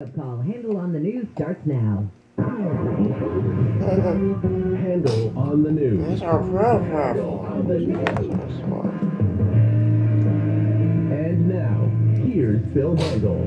Up call. Handel on the news starts now. Handel on the news. These are real Handle powerful. on the news. And now, here's Phil Handel.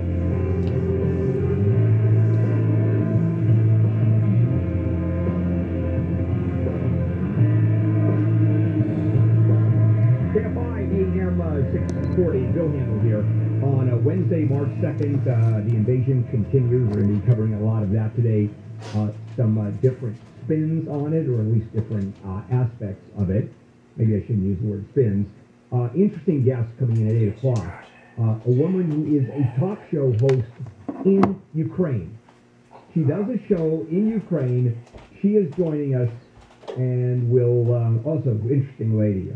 KFI AM uh, 640, Bill Handel here. On Wednesday, March 2nd, uh, the invasion continues. We're going to be covering a lot of that today. Uh, some uh, different spins on it, or at least different uh, aspects of it. Maybe I shouldn't use the word spins. Uh, interesting guest coming in at 8 o'clock. A woman who is a talk show host in Ukraine. She does a show in Ukraine. She is joining us and will um, also interesting lady,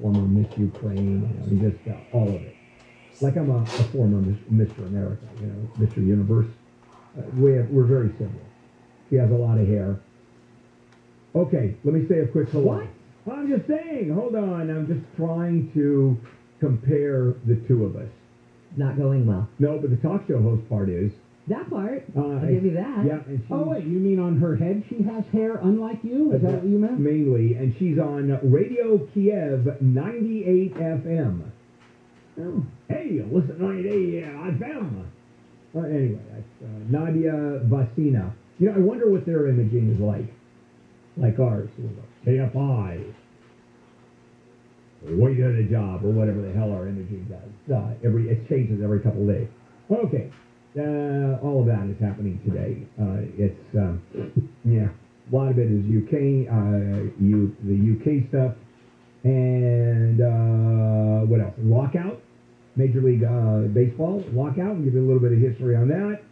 former Miss Ukraine, know, just all of it. Like I'm a, a former Mr. America, you know, Mr. Universe. Uh, we have, we're very similar. She has a lot of hair. Okay, let me say a quick hello. What? I'm just saying. Hold on. I'm just trying to compare the two of us. Not going well. No, but the talk show host part is. That part. Uh, I'll give you that. Yeah, and she's, Oh wait, you mean on her head she has hair unlike you? Is that what you meant? Mainly, and she's on Radio Kiev 98 FM. Oh. Hey, listen, 98 FM. Uh, anyway, that's uh, Nadia Vasina. You know, I wonder what their imaging is like. Like ours. KFI. Way to the job, or whatever the hell our imaging does. Uh, every It changes every couple of days. Okay. Uh, all of that is happening today. Uh, it's, um, yeah, a lot of it is UK, uh, U, the UK stuff. And uh, what else? Lockout, Major League uh, Baseball lockout. We'll give you a little bit of history on that.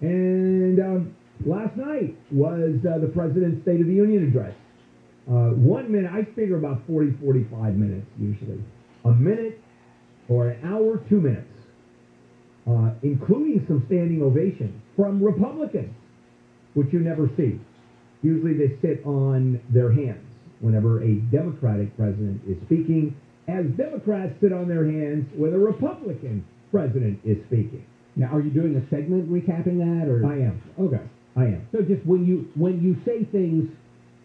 And um, last night was uh, the President's State of the Union address. Uh, one minute, I figure about 40, 45 minutes usually. A minute or an hour, two minutes. Uh, including some standing ovation from Republicans, which you never see. Usually they sit on their hands whenever a Democratic president is speaking, as Democrats sit on their hands when a Republican president is speaking. Now, are you doing a segment recapping that, or I am. Okay. I am. So just when you when you say things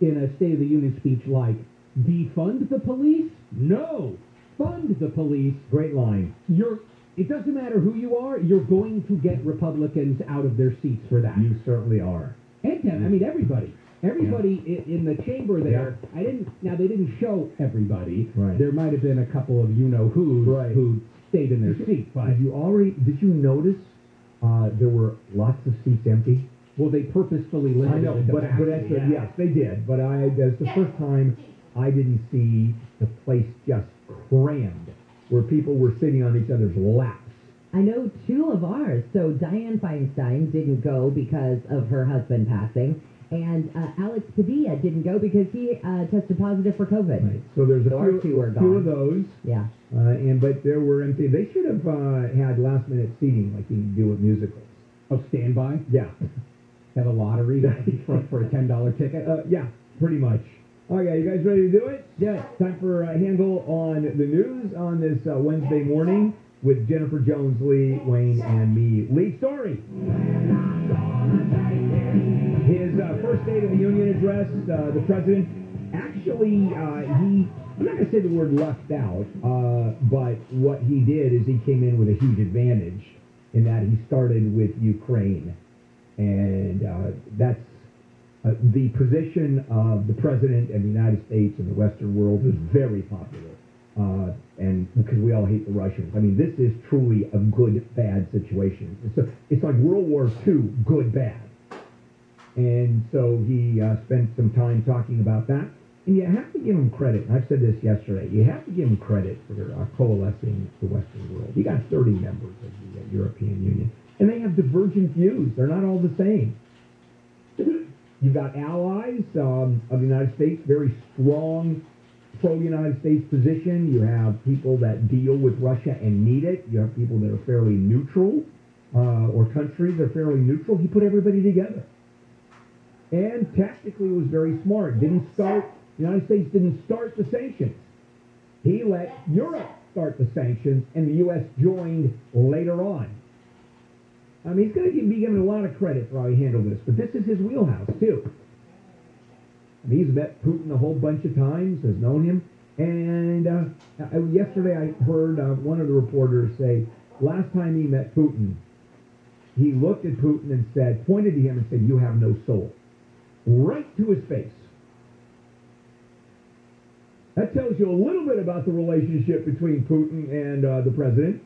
in a State of the Union speech like defund the police, no, fund the police, Great line. you're. It doesn't matter who you are. You're going to get Republicans out of their seats for that. You certainly are. And I mean everybody. Everybody i in, the chamber there. I didn't. Now they didn't show everybody. Right. There might have been a couple of you know who's Right. who stayed in their seat, but Did you already? Did you notice uh, there were lots of seats empty? well, they purposefully limited. I limited know, the but but that's yeah. yes, they did. But I that's the first time I didn't see the place just crammed, where people were sitting on each other's laps. I know two of ours. So Dianne Feinstein didn't go because of her husband passing, and uh, Alex Padilla didn't go because he uh, tested positive for COVID. Right. So there's a So our few, two are few of those, Yeah. uh, and but there were empty. They should have uh, had last minute seating like you do with musicals. Oh, standby. Yeah, Have a lottery for, for a ten dollar ticket. uh, yeah, pretty much. Okay, you guys ready to do it? Yeah. Time for a Handel on the news on this uh, Wednesday morning with Jennifer Jones, Lee, Wayne, and me. Lee Story. His uh, first State of the Union address, uh, the president actually uh, he. I'm not going to say the word left out, uh, but what he did is he came in with a huge advantage in that he started with Ukraine, and uh, that's uh, the position of the president of the United States and the Western world is very popular. And because we all hate the Russians. I mean, this is truly a good bad situation. It's, a, it's like World War II, good bad. And so he uh, spent some time talking about that. And you have to give him credit. I've said this yesterday. You have to give him credit for uh, coalescing the Western world. You got 30 members of the uh, European Union, and they have divergent views. They're not all the same. You've got allies um, of the United States, very strong pro-United States position. You have people that deal with Russia and need it. You have people that are fairly neutral, uh, or countries that are fairly neutral. He put everybody together, and tactically was very smart. Didn't start. The United States didn't start the sanctions. He let Europe start the sanctions, and the U.S. joined later on. I mean, he's going to be given a lot of credit for how he handled this, but this is his wheelhouse too. I mean, he's met Putin a whole bunch of times, has known him, and uh, yesterday I heard uh, one of the reporters say last time he met Putin, he looked at Putin and said, pointed to him and said, "You have no soul," right to his face. That tells you a little bit about the relationship between Putin and uh, the president.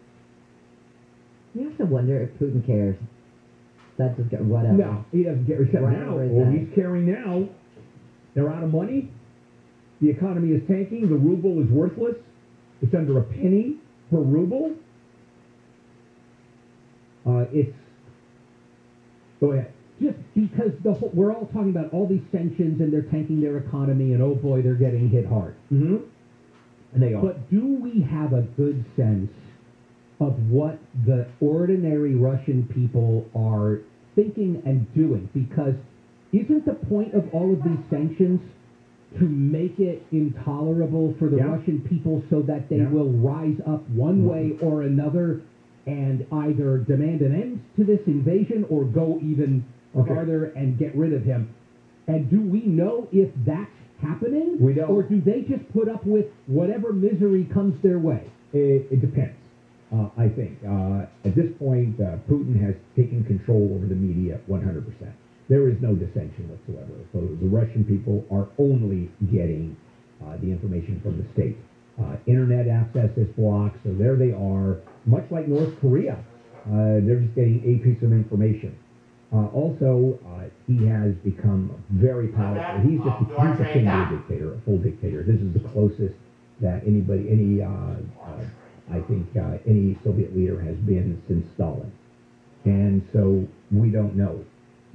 You have to wonder if Putin cares. That's just whatever. No, he doesn't care. Except Right now, well, he's caring now. They're out of money. The economy is tanking. The ruble is worthless. It's under a penny per ruble. Uh, it's. Go ahead. Just because the whole, we're all talking about all these sanctions and they're tanking their economy and oh boy, they're getting hit hard. Mm-hmm. And they are. But do we have a good sense of what the ordinary Russian people are thinking and doing? Because isn't the point of all of these sanctions to make it intolerable for the Yeah. Russian people so that they Yeah. will rise up one way or another and either demand an end to this invasion or go even Okay. farther and get rid of him? And do we know if that's happening? We don't. Or do they just put up with whatever misery comes their way? It, it depends. Uh, I think uh, at this point, uh, Putin has taken control over the media 100%. There is no dissension whatsoever. So the Russian people are only getting uh, the information from the state. Uh, internet access is blocked, so there they are, much like North Korea. Uh, they're just getting a piece of information. Uh, also, uh, he has become very powerful. He's just he's a dictator, a full dictator. This is the closest that anybody, any, uh, uh, I think, uh, any Soviet leader has been since Stalin. And so we don't know.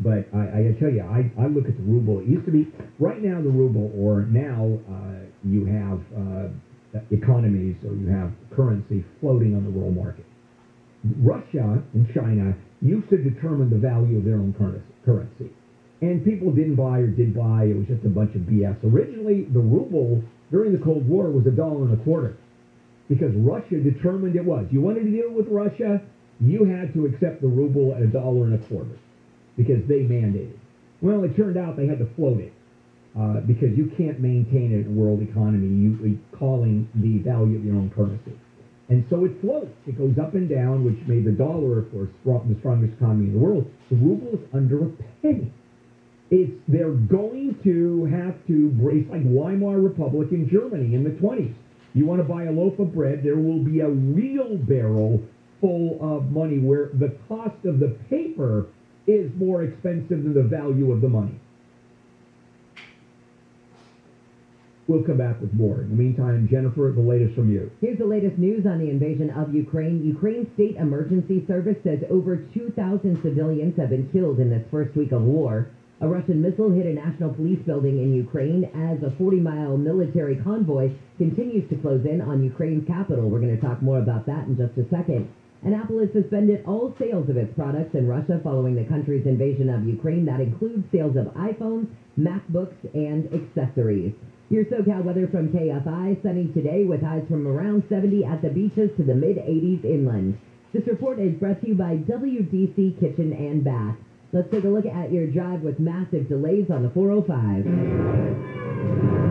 But I, I tell you, I, I look at the ruble. It used to be right now the ruble, or now uh, you have uh, economies or you have currency floating on the world market. Russia and China used to determine the value of their own currency. And people didn't buy or did buy. It was just a bunch of BS. Originally, the ruble during the Cold War was a dollar and a quarter because Russia determined it was. You wanted to deal with Russia, you had to accept the ruble at a dollar and a quarter because they mandated. Well, it turned out they had to float it uh, because you can't maintain a world economy you calling the value of your own currency. And so it floats. It goes up and down, which made the dollar, of course, the strongest economy in the world. The ruble is under a penny. It's they're going to have to brace like Weimar Republic in Germany in the 20s. You want to buy a loaf of bread, there will be a wheelbarrow full of money where the cost of the paper is more expensive than the value of the money. We'll come back with more. In the meantime, Jennifer, the latest from you. Here's the latest news on the invasion of Ukraine. Ukraine State Emergency Service says over 2,000 civilians have been killed in this first week of war. A Russian missile hit a national police building in Ukraine as a 40 mile military convoy continues to close in on Ukraine's capital. We're going to talk more about that in just a second. And Apple has suspended all sales of its products in Russia following the country's invasion of Ukraine. That includes sales of iPhones, MacBooks, and accessories. Your SoCal weather from KFI. Sunny today with highs from around 70 at the beaches to the mid 80s inland. This report is brought to you by WDC Kitchen and Bath. Let's take a look at your drive with massive delays on the 405.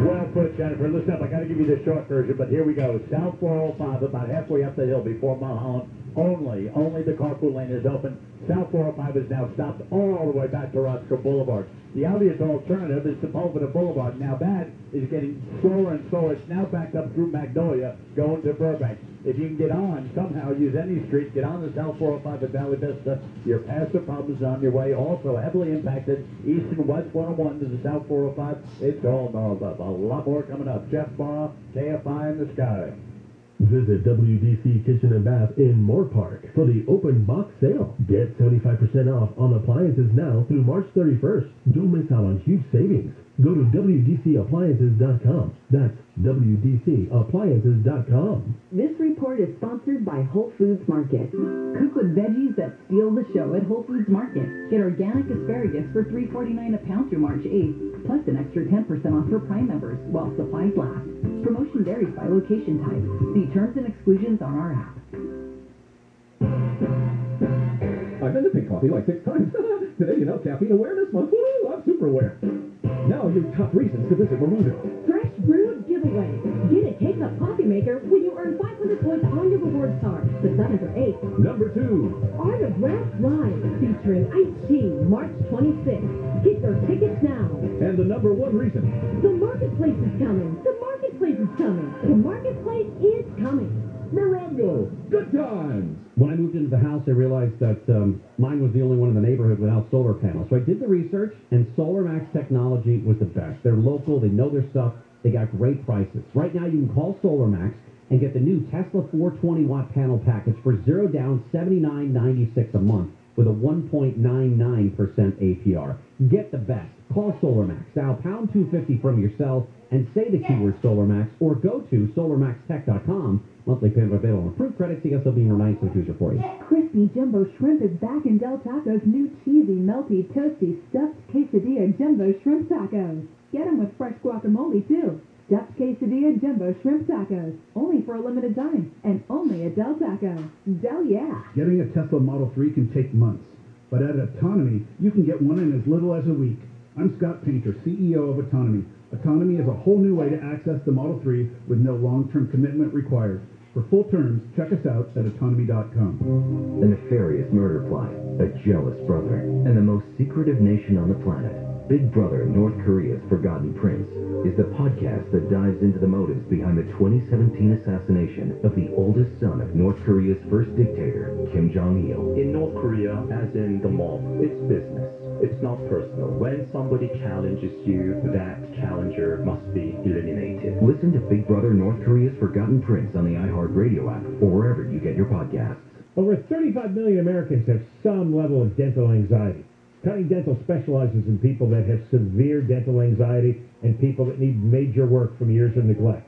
Well put, Jennifer. Listen up, I got to give you the short version, but here we go. South 405, about halfway up the hill before Mulholland. Only, only the carpool lane is open. South 405 is now stopped all the way back to Roscoe Boulevard. The obvious alternative is Sepulveda Boulevard. Now that is getting slower and slower. It's now backed up through Magnolia, going to Burbank. If you can get on, somehow use any street, get on the South 405 at Valley Vista, you're past problems on your way. Also heavily impacted east and west 101 to the South 405. It's all gnarled up. A lot more coming up. Jeff Baugh, KFI in the sky. Visit WDC Kitchen and Bath in Moorpark for the open box sale. Get 75% off on appliances now through March 31st. Don't miss out on huge savings. Go to WDCappliances.com. That's WDCappliances.com. This report is sponsored by Whole Foods Market. Cook with veggies that steal the show at Whole Foods Market. Get organic asparagus for $3.49 a pound through March 8th, plus an extra 10% off for Prime members while supplies last. Promotion varies by location type. See terms and exclusions on our app. I've been to Pink Coffee like six times. Today, you know, Caffeine Awareness Month. Woo, I'm super aware. Now, your top reasons to visit Morongo. Fresh Brewed Giveaway. Get a K-Cup coffee maker when you earn 500 points on your rewards card. The 7th or 8th. Number two, Art of Rap Live featuring Ice-T, March 26th. Get your tickets now. and the number one reason. The marketplace is coming. The marketplace is coming. The marketplace is coming. Morongo, good times. When I moved into the house, I realized that um, mine was the only one in the neighborhood without solar panels. So I did the research, and Solar Max Technology was the best. They're local, they know their stuff, they got great prices. Right now, you can call Solar Max and get the new Tesla 420 watt panel package for zero down, $79.96 a month with a 1.99% APR. Get the best. Call SolarMax. Dial pound 250 from your cell and say the keyword SolarMax or go to solarmaxtech.com. Monthly payment available. on Approved credit. CSLB number 9 choose for you. Crispy Jumbo Shrimp is back in Del Taco's new cheesy, melty, toasty, stuffed quesadilla Jumbo Shrimp Tacos. Get them with fresh guacamole, too. Stuffed quesadilla Jumbo Shrimp Tacos. Only for a limited time. And only at Del Taco. Del Yeah. Getting a Tesla Model 3 can take months, but at Autonomy, you can get one in as little as a week. I'm Scott Painter, CEO of Autonomy. Autonomy is a whole new way to access the Model 3 with no long-term commitment required. For full terms, check us out at autonomy.com. A nefarious murder plot, a jealous brother, and the most secretive nation on the planet. Big Brother North Korea's Forgotten Prince is the podcast that dives into the motives behind the 2017 assassination of the oldest son of North Korea's first dictator, Kim Jong il. In North Korea, as in the mob, it's business. It's not personal. When somebody challenges you, that challenger must be eliminated. Listen to Big Brother North Korea's Forgotten Prince on the iHeartRadio app or wherever you get your podcasts. Over 35 million Americans have some level of dental anxiety. Cunning Dental specializes in people that have severe dental anxiety and people that need major work from years of neglect.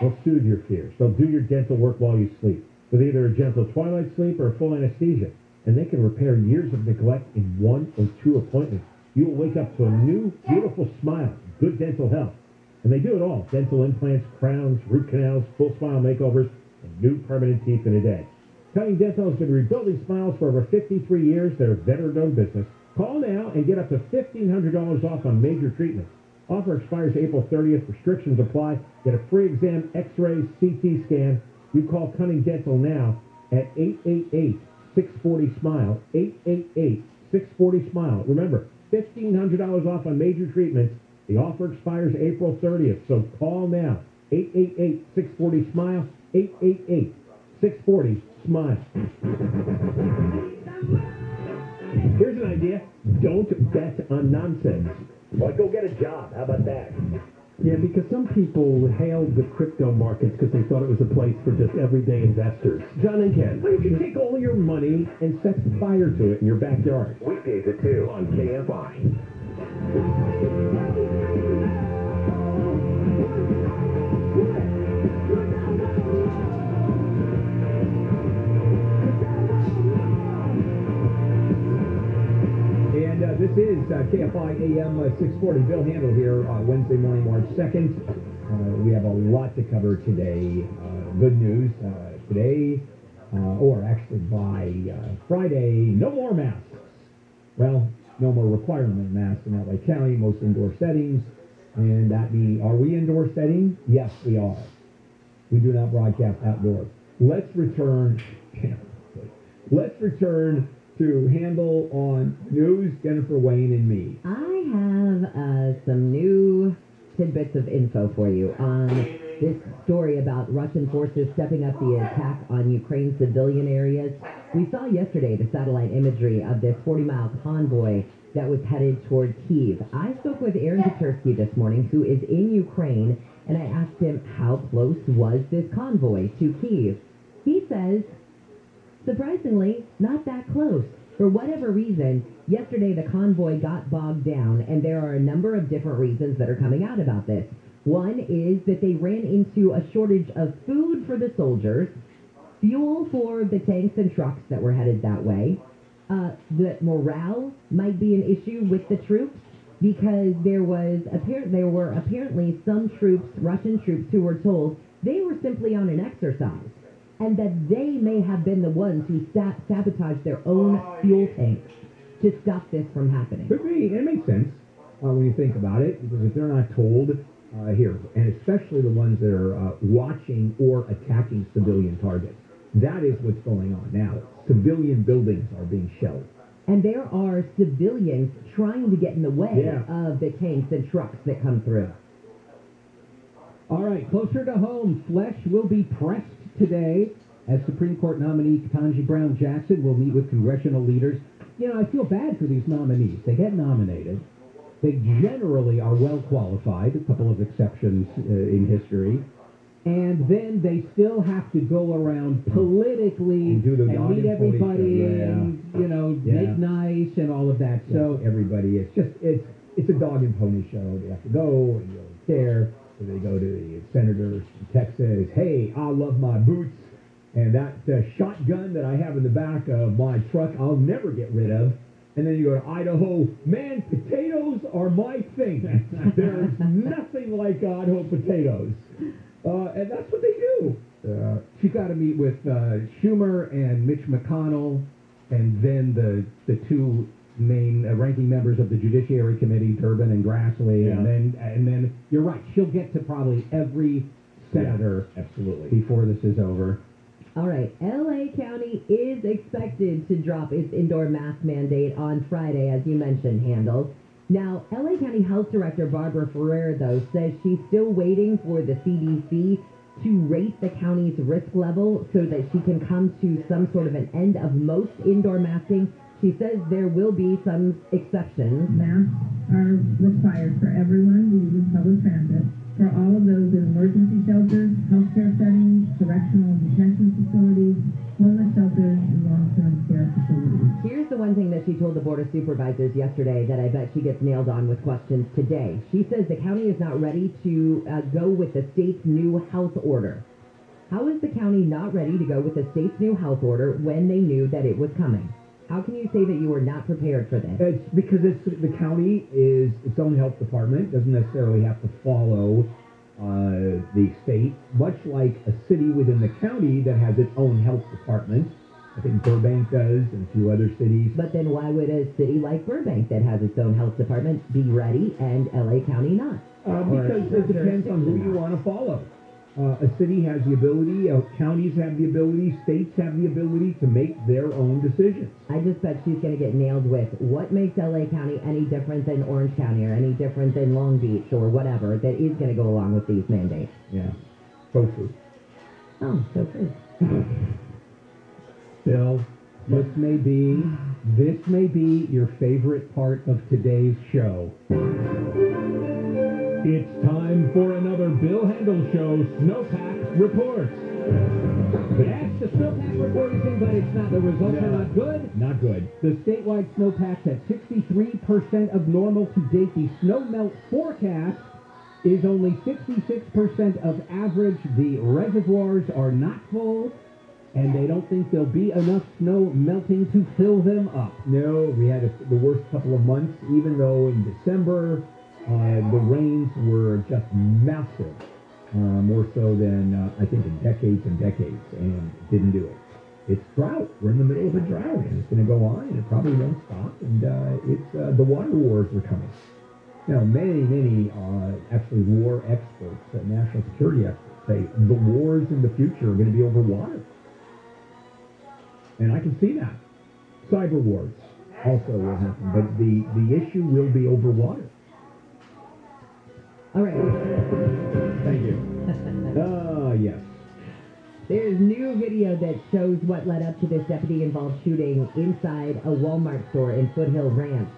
They'll soothe your fears. They'll do your dental work while you sleep, with either a gentle twilight sleep or a full anesthesia. And they can repair years of neglect in one or two appointments. You will wake up to a new, beautiful smile, good dental health. And they do it all. Dental implants, crowns, root canals, full smile makeovers, and new permanent teeth in a day. Cunning Dental has been rebuilding smiles for over 53 years. They're a veteran-owned business. Call now and get up to $1,500 off on major treatments. Offer expires April 30th. Restrictions apply. Get a free exam, x-ray, CT scan. You call Cunning Dental now at 888-640-SMILE. 888-640-SMILE. Remember, $1,500 off on major treatments. The offer expires April 30th, so call now. 888-640-SMILE. 888-640-SMILE. Here's an idea. Don't bet on nonsense. Why go get a job? How about that? Yeah, because some people hailed the crypto markets because they thought it was a place for just everyday investors. John and Ken. Why don't you take all your money and set fire to it in your backyard? Weekdays at 2 On KFI. This is uh, KFI AM uh, 640. Bill Handel here, uh, Wednesday morning, March 2nd. Uh, we have a lot to cover today. Uh, good news uh, today, or actually by Friday, no more masks. Well, no more requirement masks in LA County, most indoor settings. And that means, are we indoor setting? Yes, we are. We do not broadcast outdoors. Let's return. Let's return to Handel on news, Jennifer Wayne and me. I have uh, some new tidbits of info for you on this story about Russian forces stepping up the attack on Ukraine civilian areas. We saw yesterday the satellite imagery of this 40 mile convoy that was headed toward Kiev. I spoke with Aaron Katersky this morning, who is in Ukraine, and I asked him how close was this convoy to Kiev. He says Surprisingly, not that close. For whatever reason, yesterday the convoy got bogged down, and there are a number of different reasons that are coming out about this. One is that they ran into a shortage of food for the soldiers, fuel for the tanks and trucks that were headed that way, uh, that morale might be an issue with the troops because there was apparent there were apparently some troops, Russian troops, who were told they were simply on an exercise. And that they may have been the ones who sa- sabotaged their own fuel tanks to stop this from happening. Could be. It makes sense uh, when you think about it, because if they're not told uh, here, and especially the ones that are uh, watching or attacking civilian targets, that is what's going on now. Civilian buildings are being shelled. And there are civilians trying to get in the way Yeah. of the tanks and trucks that come through. All right, closer to home, flesh will be pressed today as Supreme Court nominee Ketanji Brown Jackson will meet with congressional leaders. You know, I feel bad for these nominees. They get nominated. They generally are well qualified, a couple of exceptions uh, in history. And then they still have to go around politically And do the and meet everybody yeah. and, you know, Yeah. make nice and all of that. So, So everybody, it's just it's it's a dog and pony show. They have to go and you don't there. So they go to the senators from Texas. Hey, I love my boots, and that uh, shotgun that I have in the back of my truck, I'll never get rid of. And then you go to Idaho. Man, potatoes are my thing. There's nothing like Idaho potatoes, uh, and that's what they do. Uh, she got to meet with uh, Schumer and Mitch McConnell, and then the the two main uh, ranking members of the Judiciary Committee, Durbin and Grassley, Yeah. and then and then you're right, she'll get to probably every senator Absolutely. before this is over. All right, LA County is expected to drop its indoor mask mandate on Friday, as you mentioned, Handel. Now, LA County Health Director Barbara Ferrer, though, says she's still waiting for the CDC to rate the county's risk level so that she can come to some sort of an end of most indoor masking. She says there will be some exceptions. Masks are required for everyone using public transit, for all of those in emergency shelters, healthcare settings, correctional and detention facilities, homeless shelters, and long-term care facilities. Here's the one thing that she told the Board of Supervisors yesterday that I bet she gets nailed on with questions today. She says the county is not ready to uh, go with the state's new health order. How is the county not ready to go with the state's new health order when they knew that it was coming? How can you say that you were not prepared for this? It's because it's the county is its own health department, doesn't necessarily have to follow uh, the state, much like a city within the county that has its own health department. I think Burbank does, and a few other cities. But then why would a city like Burbank that has its own health department be ready and LA County not? Uh, because it depends on who you want to follow. Uh, a city has the ability, uh, counties have the ability, states have the ability to make their own decisions. I just bet she's going to get nailed with what makes LA County any different than Orange County or any different than Long Beach or whatever that is going to go along with these mandates. Yeah. Tofu. Oh, so true. Bill, this may be this may be your favorite part of today's show. It's time for another Bill Handel Show Snowpack Reports. Yes, the snowpack report is in, but it's not. The results are not good. Not good. The statewide snowpack's at 63% of normal to date. The snow melt forecast is only 66% of average. The reservoirs are not full, and they don't think there'll be enough snow melting to fill them up. No, we had a, the worst couple of months, even though in December the rains were just massive, uh, more so than uh, I think in decades and decades, and didn't do it. It's drought. We're in the middle of a drought, and it's going to go on, and it probably won't stop. And uh, it's uh, the water wars are coming. Now, many, many uh, actually war experts, uh, national security experts, say the wars in the future are going to be over water. And I can see that. Cyber wars also will happen, but the, the issue will be over water. All right. Thank you. Ah, yes. There's new video that shows what led up to this deputy-involved shooting inside a Walmart store in Foothill Ranch.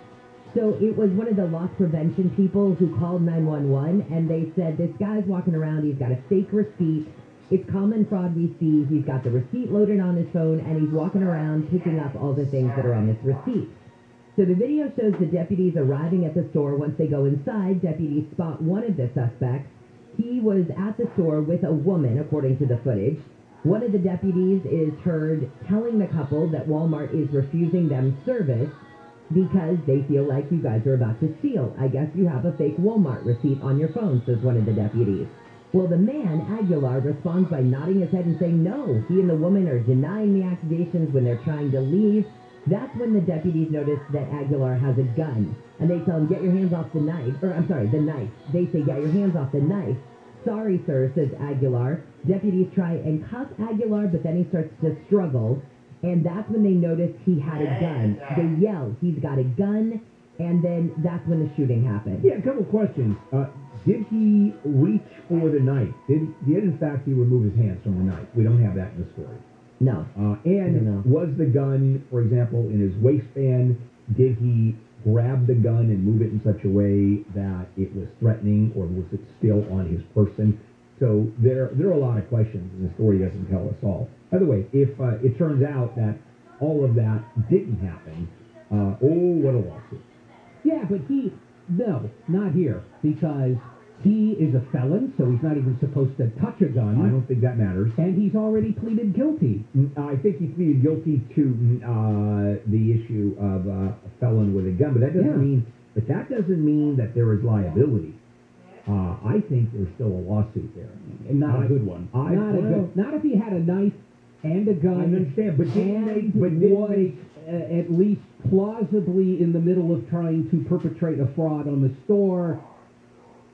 So it was one of the loss prevention people who called 911, and they said this guy's walking around. He's got a fake receipt. It's common fraud we see. He's got the receipt loaded on his phone, and he's walking around picking up all the things that are on this receipt. So the video shows the deputies arriving at the store. Once they go inside, deputies spot one of the suspects. He was at the store with a woman, according to the footage. One of the deputies is heard telling the couple that Walmart is refusing them service because they feel like you guys are about to steal. I guess you have a fake Walmart receipt on your phone, says one of the deputies. Well, the man, Aguilar, responds by nodding his head and saying no. He and the woman are denying the accusations when they're trying to leave. That's when the deputies notice that Aguilar has a gun. And they tell him, get your hands off the knife. Or, I'm sorry, the knife. They say, get your hands off the knife. Sorry, sir, says Aguilar. Deputies try and cuff Aguilar, but then he starts to struggle. And that's when they notice he had a gun. They yell, he's got a gun. And then that's when the shooting happened. Yeah, a couple questions. Uh, did he reach for the knife? Did, did in fact he remove his hands from the knife? We don't have that in the story. No. Uh, and No, no. was the gun, for example, in his waistband? Did he grab the gun and move it in such a way that it was threatening, or was it still on his person? So there, there are a lot of questions, and the story doesn't tell us all. By the way, if uh, it turns out that all of that didn't happen, uh, oh, what a lawsuit! Yeah, but he, no, not here, because he is a felon, so he's not even supposed to touch a gun. I don't think that matters. And he's already pleaded guilty. Mm, I think he pleaded guilty to mm, uh, the issue of uh, a felon with a gun, but that doesn't Yeah. mean. But that doesn't mean that there is liability. Uh, I think there's still a lawsuit there. And not a good one. I, not a well, good. Not if he had a knife and a gun. I understand, but didn't make- but didn't was make- uh, at least plausibly in the middle of trying to perpetrate a fraud on the store.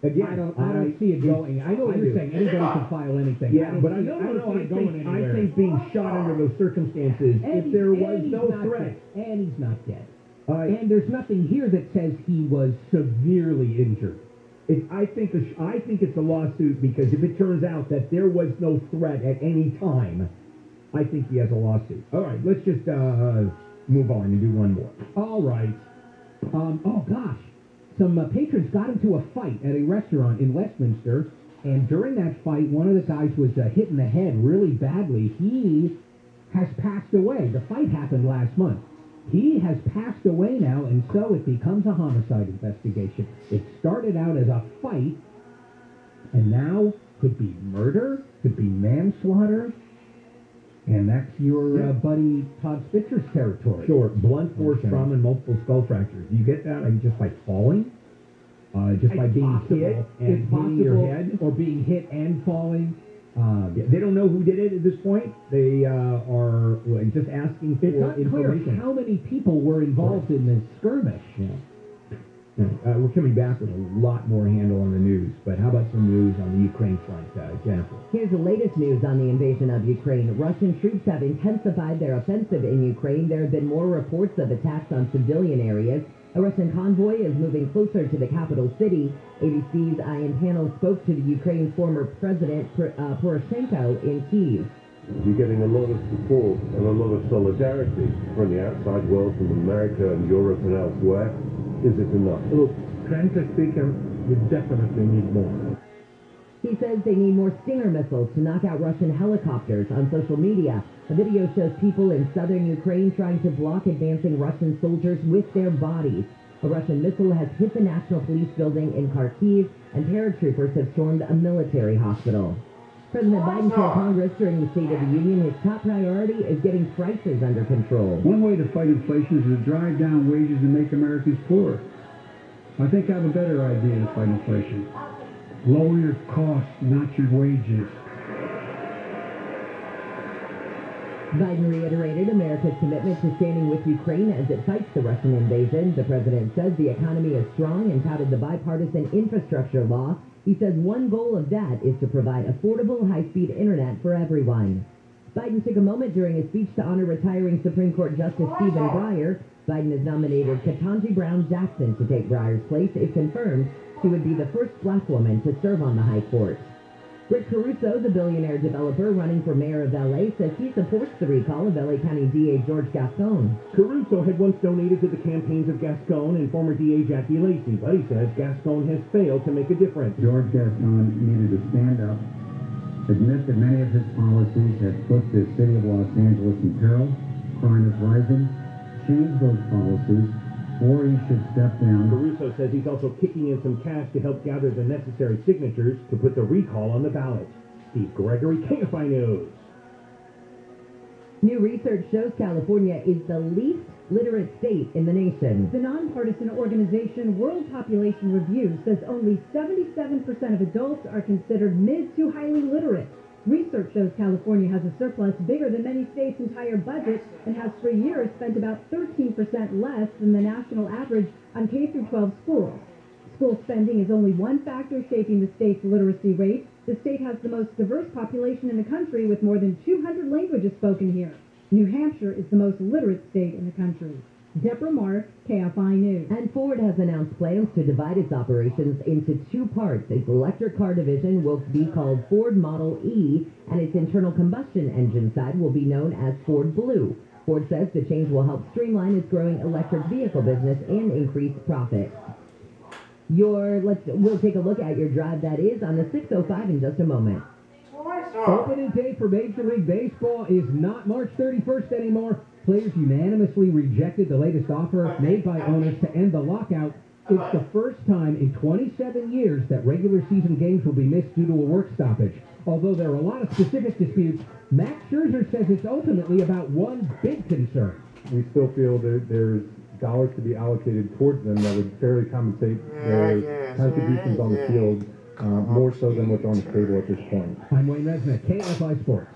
Again, I don't, I don't see it going. I know what I you're do. saying. Anybody can file anything. I Yeah, don't but I, I don't I, see it going think I think being shot under those circumstances, And if there was no threat, dead. and he's not dead. uh, And there's nothing here that says he was severely injured. It, I think the I think it's a lawsuit because if it turns out that there was no threat at any time, I think he has a lawsuit. All right, let's just uh, move on and do one more. All right. Um, oh gosh, some uh, patrons got into a fight at a restaurant in Westminster, and during that fight, one of the guys was uh, hit in the head really badly. He has passed away. The fight happened last month. He has passed away now, and so it becomes a homicide investigation. It started out as a fight, and now could be murder, could be manslaughter, and that's your Yeah. uh, buddy Todd Spitzer's territory. Sure, blunt force Okay. trauma and multiple skull fractures. You get that? Like just by falling, uh, just by being possible. hit and it's hitting your head. or being hit and falling. Um, Yeah, they don't know who did it at this point. They uh, are just asking for it's not clear information. how many people were involved in this skirmish. Yeah. Yeah, Uh, we're coming back with a lot more Handel on the news, but how about some news on the Ukraine front, uh, Jennifer? Here's the latest news on the invasion of Ukraine. Russian troops have intensified their offensive in Ukraine. There have been more reports of attacks on civilian areas. A Russian convoy is moving closer to the capital city. ABC's Ian Pannell spoke to the Ukraine's former president, Por- uh, Poroshenko, in Kyiv. You're getting a lot of support and a lot of solidarity from the outside world, from America and Europe and elsewhere. Is it enough? Look, frankly speaking, we definitely need more. He says they need more Stinger missiles to knock out Russian helicopters on social media. A video shows people in southern Ukraine trying to block advancing Russian soldiers with their bodies. A Russian missile has hit the National Police building in Kharkiv, and paratroopers have stormed a military hospital. President Biden told Congress during the State of the Union his top priority is getting prices under control. One way to fight inflation is to drive down wages and make Americans poorer. I think I have a better idea to fight inflation. Lower your costs, not your wages. Biden reiterated America's commitment to standing with Ukraine as it fights the Russian invasion. The president says the economy is strong and touted the bipartisan infrastructure law. He says one goal of that is to provide affordable, high-speed internet for everyone. Biden took a moment during his speech to honor retiring Supreme Court Justice Stephen Breyer. Biden has nominated Ketanji Brown Jackson to take Breyer's place. If confirmed, she would be the first black woman to serve on the High Court. Rick Caruso, the billionaire developer running for mayor of LA, says he supports the recall of LA County DA George Gascon. Caruso had once donated to the campaigns of Gascon and former DA Jackie Lacey, but he says Gascon has failed to make a difference. George Gascon needed to stand up, admit that many of his policies had put the city of Los Angeles in peril, crime is rising, change those policies, or he should step down. Caruso says he's also kicking in some cash to help gather the necessary signatures to put the recall on the ballot. Steve Gregory, KFI News. New research shows California is the least literate state in the nation. The nonpartisan organization World Population Review says only 77% of adults are considered mid to highly literate. Research shows California has a surplus bigger than many states' entire budget and has for years spent about 13% less than the national average on K through 12 schools. School spending is only one factor shaping the state's literacy rate. The state has the most diverse population in the country with more than 200 languages spoken here. New Hampshire is the most literate state in the country. Deborah Mark, KFI News. And Ford has announced plans to divide its operations into two parts. Its electric car division will be called Ford Model E, and its internal combustion engine side will be known as Ford Blue. Ford says the change will help streamline its growing electric vehicle business and increase profit. Your let's we'll take a look at your drive that is on the 605 in just a moment. Opening day for Major League Baseball is not March 31st anymore. Players unanimously rejected the latest offer made by owners to end the lockout. It's the first time in 27 years that regular season games will be missed due to a work stoppage. Although there are a lot of specific disputes, Max Scherzer says it's ultimately about one big concern. We still feel that there's dollars to be allocated towards them that would fairly compensate their contributions on the field uh, more so than what's on the table at this point. I'm Wayne Resnick, KFI Sports.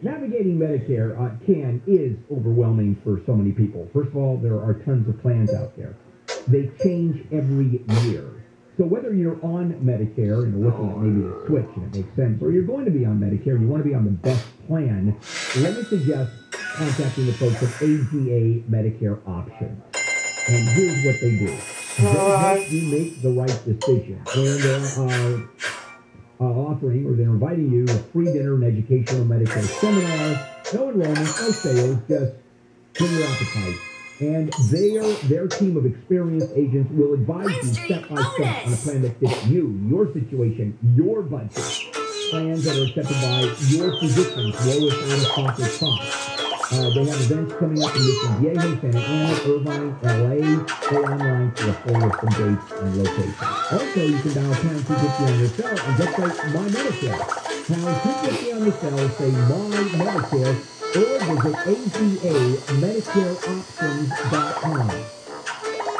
Navigating Medicare uh, can is overwhelming for so many people. First of all, there are tons of plans out there. They change every year. So whether you're on Medicare and you're looking at maybe a switch and it makes sense, or you're going to be on Medicare and you want to be on the best plan, let me suggest contacting the folks at AGA Medicare Options. And here's what they do. They help you make the right decision. And they're uh, uh, offering or they're inviting you a free dinner and educational medical seminar. No enrollment, no sales, just fill your appetite. And their their team of experienced agents will advise you step by step on a plan that fits you, your situation, your budget. Plans that are accepted by your physician's lowest out-of-pocket costs. Uh, they have events coming up in Mission Viejo, Santa Ana, Irvine, LA. Go online for a full list of dates and locations. Also, you can dial pound 250 on your cell and just say My Medicare. Pound 250 on the cell, say My Medicare, or visit AGAMedicareOptions.com.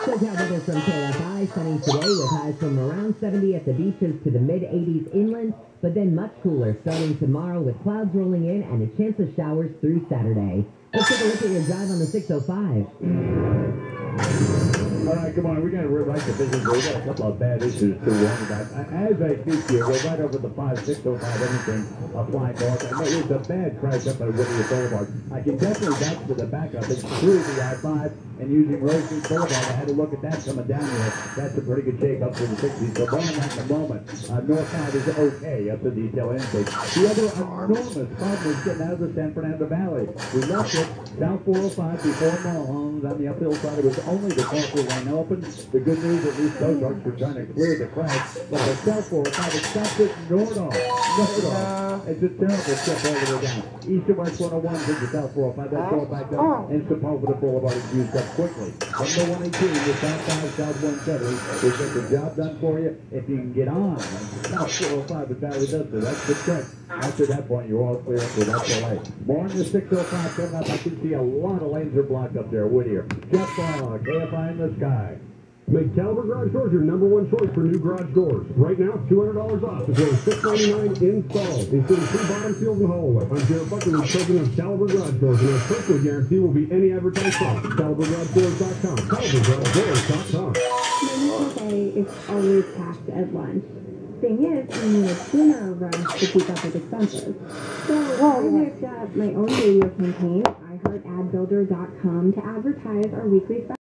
Check out weather from KFI. Sunny today with highs from around 70 at the beaches to the mid 80s inland, but then much cooler starting tomorrow with clouds rolling in and a chance of showers through Saturday. Let's take a look at your drive on the 605. All right, come on. We got to rewrite the business. We got a couple of bad issues to warn about. As I speak here, we're right over the 5605 anything applying north. And there is a bad crash up at Whittier Boulevard. I can definitely vouch for the backup. It's through the I-5 and using Rose Street Boulevard. I had to look at that coming down here. That's a pretty good shape up to the 60s. So more on the moment. Uh, north side is okay up to detail intake. The other enormous problem is getting out of the San Fernando Valley. We left it south 405 before Mulholland on the uphill side. It was only the carpool lane open. The good news, at least those trucks were trying to clear the cracks. But the south 405 is stopped it Nordoff. Nordoff. It's a terrible step all the way oh down. East of West 101 to the south 405. That's all back up. And Sepulveda Boulevard is used up quickly. From the 118 to south 5, south 170. We get the job done for you. If you can get on south 405 with Valley Vista, that's the trick. After that point, you're all clear up without delay. More on the 605 coming up. I can see a lot of lanes are blocked up there. Whittier. Jeff Baugh, KFI in the sky. Make Caliber Garage Doors your number one choice for new garage doors. Right now, $200 off as well as 699 installed, including free bottom seals and hallway. I'm Jared Buckley, president of Caliber Garage Doors, and our personal guarantee will be any advertised price. CaliberGarageDoors.com. CaliberGarageDoors.com. My day is always packed at lunch. Thing is, I need a tuna rush to keep up with expenses. So I picked up my own radio campaign, iHeartAdBuilder.com, to advertise our weekly special.